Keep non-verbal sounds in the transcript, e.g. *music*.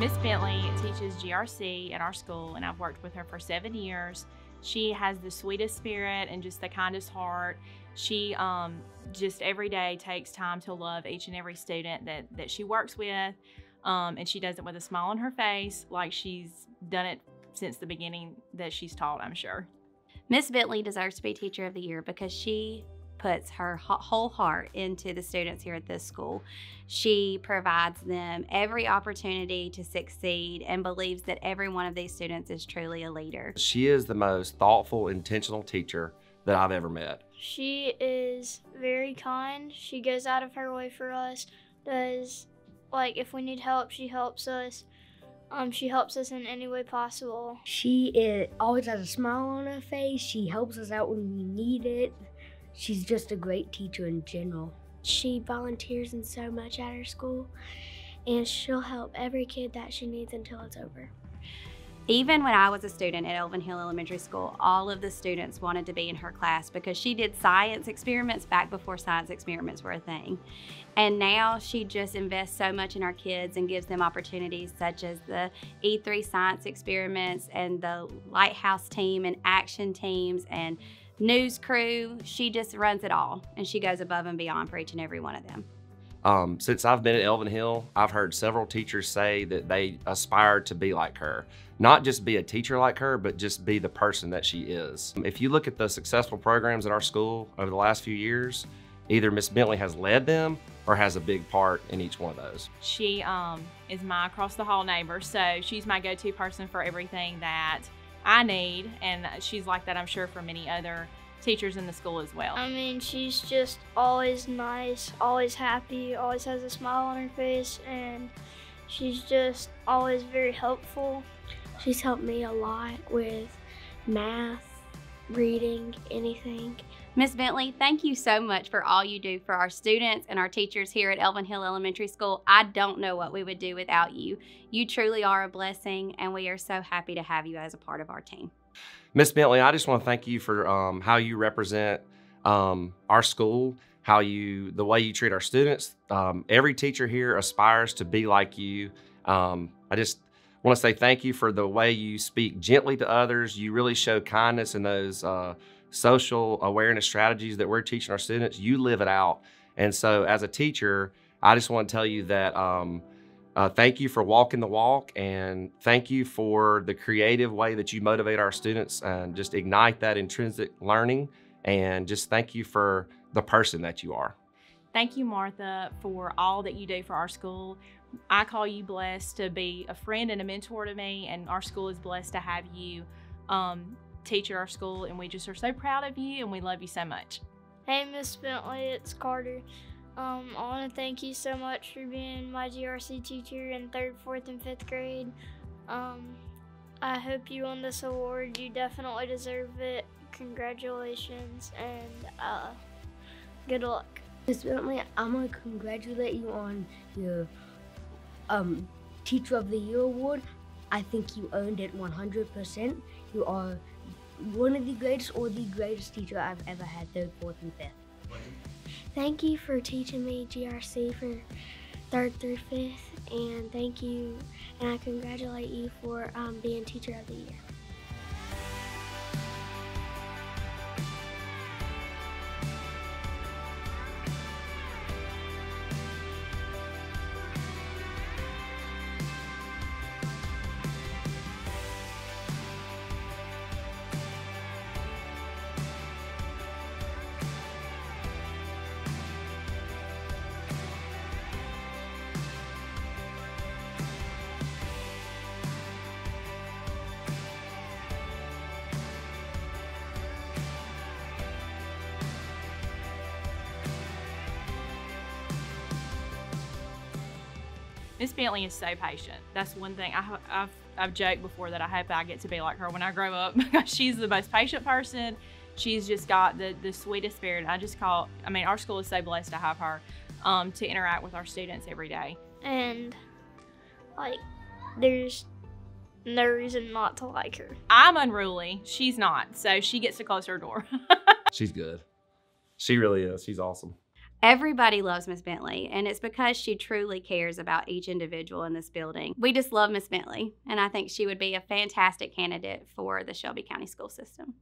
Miss Bentley teaches GRC at our school, and I've worked with her for seven years. She has the sweetest spirit and just the kindest heart. She um, just every day takes time to love each and every student that, that she works with. Um, and she does it with a smile on her face, like she's done it since the beginning that she's taught, I'm sure. Miss Bentley deserves to be Teacher of the Year because she puts her whole heart into the students here at this school. She provides them every opportunity to succeed and believes that every one of these students is truly a leader. She is the most thoughtful, intentional teacher that I've ever met. She is very kind. She goes out of her way for us, does like if we need help, she helps us. Um, she helps us in any way possible. She is, always has a smile on her face. She helps us out when we need it. She's just a great teacher in general. She volunteers in so much at her school, and she'll help every kid that she needs until it's over. Even when I was a student at Elvin Hill Elementary School, all of the students wanted to be in her class because she did science experiments back before science experiments were a thing. And now she just invests so much in our kids and gives them opportunities such as the E3 science experiments and the Lighthouse team and action teams and news crew. She just runs it all and she goes above and beyond for each and every one of them. Um, since I've been at Elvin Hill, I've heard several teachers say that they aspire to be like her. Not just be a teacher like her, but just be the person that she is. If you look at the successful programs at our school over the last few years, either Miss Bentley has led them or has a big part in each one of those. She um, is my across the hall neighbor, so she's my go-to person for everything that I need, and she's like that, I'm sure, for many other teachers in the school as well. I mean, she's just always nice, always happy, always has a smile on her face, and she's just always very helpful. She's helped me a lot with math, reading, anything. Miss Bentley, thank you so much for all you do for our students and our teachers here at Elvin Hill Elementary School. I don't know what we would do without you. You truly are a blessing, and we are so happy to have you as a part of our team. Miss Bentley, I just want to thank you for um, how you represent um, our school, how you, the way you treat our students. Um, every teacher here aspires to be like you. Um, I just want to say thank you for the way you speak gently to others. You really show kindness in those uh, social awareness strategies that we're teaching our students. You live it out. And so, as a teacher, I just want to tell you that um, uh, thank you for walking the walk and thank you for the creative way that you motivate our students and just ignite that intrinsic learning. And just thank you for the person that you are. Thank you, Martha, for all that you do for our school. I call you blessed to be a friend and a mentor to me, and our school is blessed to have you um, teach at our school, and we just are so proud of you and we love you so much. Hey, Miss Bentley, it's Carter. Um, I want to thank you so much for being my GRC teacher in third, fourth, and fifth grade. Um, I hope you won this award. You definitely deserve it. Congratulations and uh, good luck. Miss Bentley, I'm gonna congratulate you on your um, Teacher of the Year award. I think you earned it 100%. You are one of the greatest or the greatest teacher I've ever had, third, fourth, and fifth. Thank you for teaching me GRC for third through fifth, and thank you, and I congratulate you for um, being Teacher of the Year. Miss Bentley is so patient. That's one thing I, have I've joked before that I hope I get to be like her when I grow up *laughs* because she's the most patient person. She's just got the, the sweetest spirit. I just call, I mean, our school is so blessed to have her um, to interact with our students every day. And like, there's no reason not to like her. I'm unruly. She's not. So she gets to close her door. *laughs* She's good. She really is. She's awesome. Everybody loves Miss Bentley, and it's because she truly cares about each individual in this building. We just love Miss Bentley, and I think she would be a fantastic candidate for the Shelby County school system.